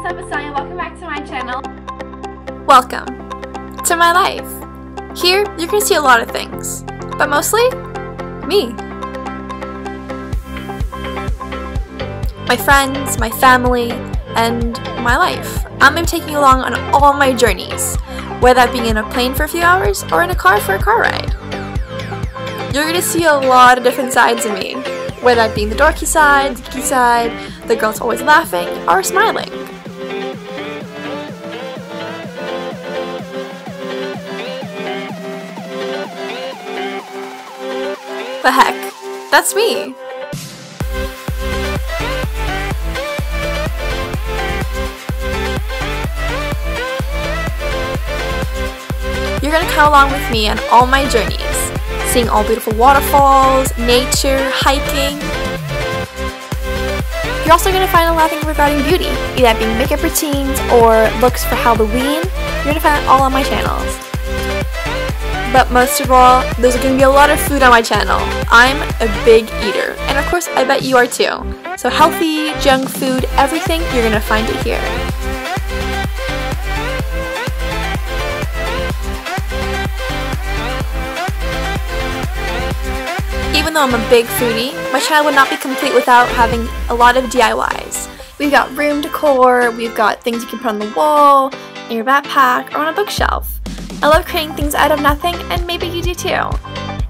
Welcome back to my channel. Welcome to my life. Here, you're gonna see a lot of things, but mostly me. My friends, my family, and my life. I'm gonna be taking you along on all my journeys, whether that be in a plane for a few hours or in a car for a car ride. You're gonna see a lot of different sides of me, whether that be the dorky side, the geeky side, the girl's always laughing, or smiling. The heck, that's me. You're gonna come along with me on all my journeys, seeing all beautiful waterfalls, nature, hiking. You're also gonna find a lot of things regarding beauty, be that being makeup routines or looks for Halloween. You're gonna find it all on my channels. But most of all, there's gonna be a lot of food on my channel. I'm a big eater, and of course, I bet you are too. So healthy, junk food, everything, you're gonna find it here. Even though I'm a big foodie, my channel would not be complete without having a lot of DIYs. We've got room decor, we've got things you can put on the wall, in your backpack, or on a bookshelf. I love creating things out of nothing, and maybe you do too.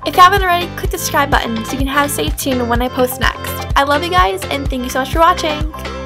If you haven't already, click the subscribe button so you can have stay tuned when I post next. I love you guys, and thank you so much for watching!